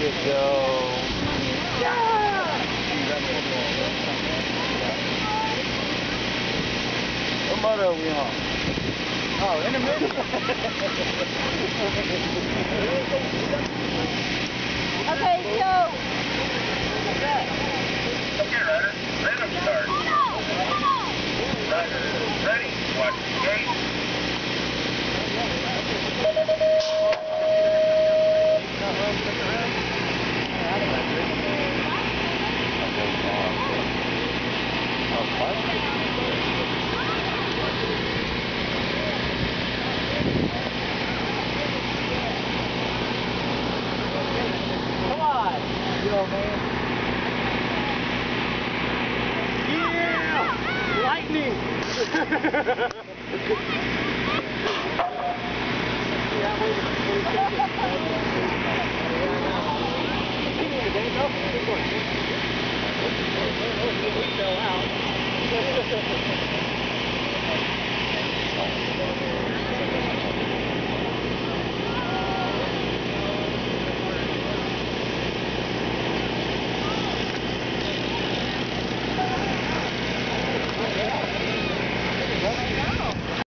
you go. What motor are we on? Oh, intermittent. Yeah! Lightning!